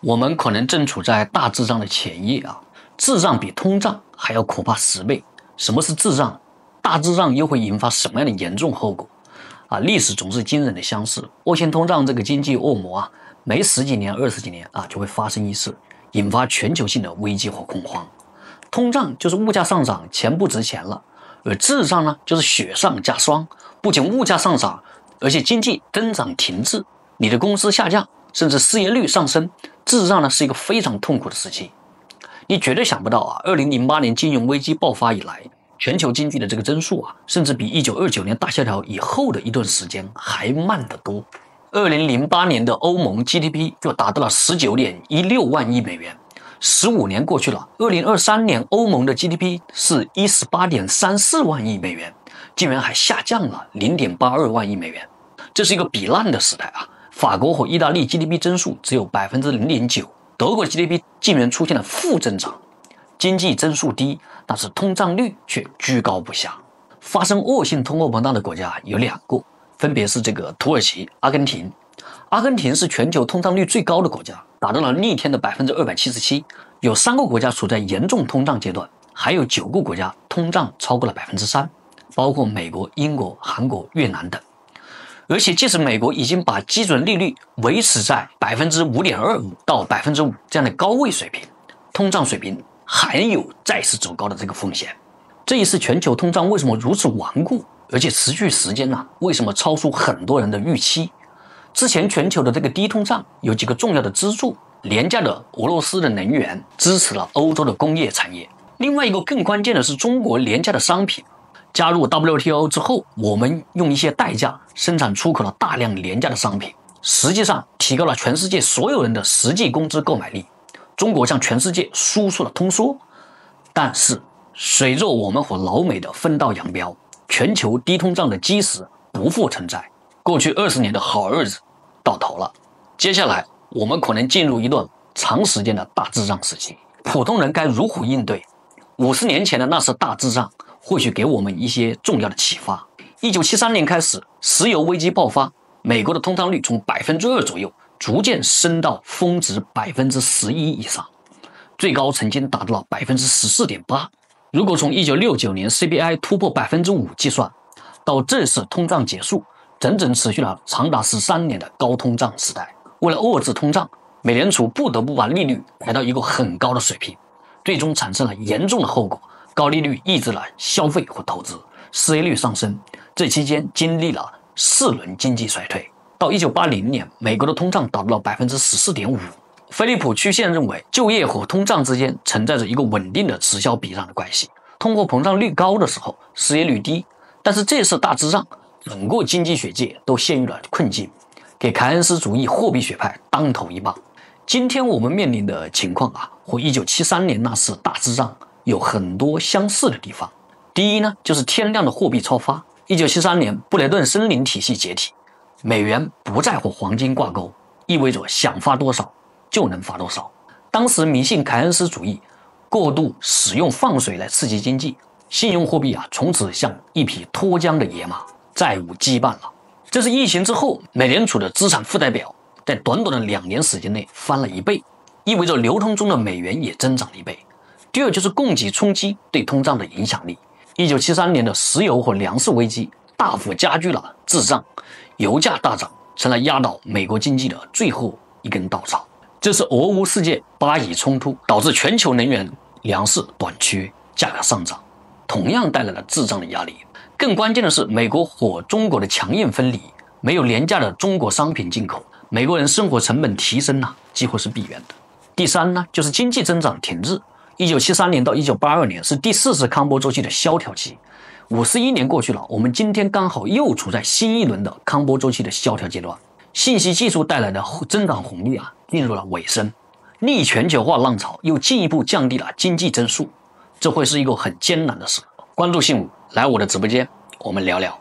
我们可能正处在大滞胀的前夜啊！滞胀比通胀还要可怕十倍。什么是滞胀？大滞胀又会引发什么样的严重后果？啊，历史总是惊人的相似。恶性通胀这个经济恶魔啊，每十几年、二十几年啊，就会发生一次，引发全球性的危机和恐慌。通胀就是物价上涨，钱不值钱了；而滞胀呢，就是雪上加霜，不仅物价上涨，而且经济增长停滞，你的工资下降。甚至失业率上升，事实上呢是一个非常痛苦的时期。你绝对想不到啊，二零零八年金融危机爆发以来，全球经济的这个增速啊，甚至比一九二九年大萧条以后的一段时间还慢得多。二零零八年的欧盟 GDP 就达到了十九点一六万亿美元，十五年过去了，二零二三年欧盟的 GDP 是一十八点三四万亿美元，竟然还下降了零点八二万亿美元，这是一个比烂的时代啊！法国和意大利 GDP 增速只有百分之零点九，德国 GDP 竟然出现了负增长，经济增速低，但是通胀率却居高不下。发生恶性通货膨胀的国家有两个，分别是这个土耳其、阿根廷。阿根廷是全球通胀率最高的国家，达到了逆天的百分之二百七十七。有三个国家处在严重通胀阶段，还有九个国家通胀超过了百分之三，包括美国、英国、韩国、越南等。而且，即使美国已经把基准利率维持在百分之五点二五到百分之五这样的高位水平，通胀水平还有再次走高的这个风险。这一次全球通胀为什么如此顽固，而且持续时间呢？为什么超出很多人的预期？之前全球的这个低通胀有几个重要的支柱：廉价的俄罗斯的能源支持了欧洲的工业产业；另外一个更关键的是中国廉价的商品。加入 WTO 之后，我们用一些代价生产出口了大量廉价的商品，实际上提高了全世界所有人的实际工资购买力。中国向全世界输出了通缩，但是随着我们和老美的分道扬镳，全球低通胀的基石不复存在。过去二十年的好日子到头了，接下来我们可能进入一段长时间的大滞胀时期。普通人该如何应对？五十年前的那次大滞胀。或许给我们一些重要的启发。一九七三年开始，石油危机爆发，美国的通胀率从百分之二左右逐渐升到峰值百分之十一以上，最高曾经达到了百分之十四点八。如果从一九六九年 CPI 突破百分之五计算，到这次通胀结束，整整持续了长达十三年的高通胀时代。为了遏制通胀，美联储不得不把利率抬到一个很高的水平，最终产生了严重的后果。高利率抑制了消费和投资，失业率上升。这期间经历了四轮经济衰退。到一九八零年，美国的通胀达到了百分之十四点五。菲利普曲线认为，就业和通胀之间存在着一个稳定的此消彼长的关系。通货膨胀率高的时候，失业率低。但是这次大滞胀，整个经济学界都陷入了困境，给凯恩斯主义货币学派当头一棒。今天我们面临的情况啊，和一九七三年那次大滞胀。有很多相似的地方。第一呢，就是天量的货币超发。一九七三年，布雷顿森林体系解体，美元不再和黄金挂钩，意味着想发多少就能发多少。当时迷信凯恩斯主义，过度使用放水来刺激经济，信用货币啊，从此像一匹脱缰的野马，再无羁绊了。这是疫情之后，美联储的资产负债表在短短的两年时间内翻了一倍，意味着流通中的美元也增长了一倍。第二就是供给冲击对通胀的影响力。一九七三年的石油和粮食危机大幅加剧了滞胀，油价大涨成了压倒美国经济的最后一根稻草。这是俄乌世界巴以冲突导致全球能源粮食短缺，价格上涨，同样带来了滞胀的压力。更关键的是，美国和中国的强硬分离，没有廉价的中国商品进口，美国人生活成本提升呐，几乎是必然的。第三呢，就是经济增长停滞。一九七三年到一九八二年是第四次康波周期的萧条期，五十一年过去了，我们今天刚好又处在新一轮的康波周期的萧条阶段，信息技术带来的增长红利啊进入了尾声，逆全球化浪潮又进一步降低了经济增速，这会是一个很艰难的时刻。关注信武，来我的直播间，我们聊聊。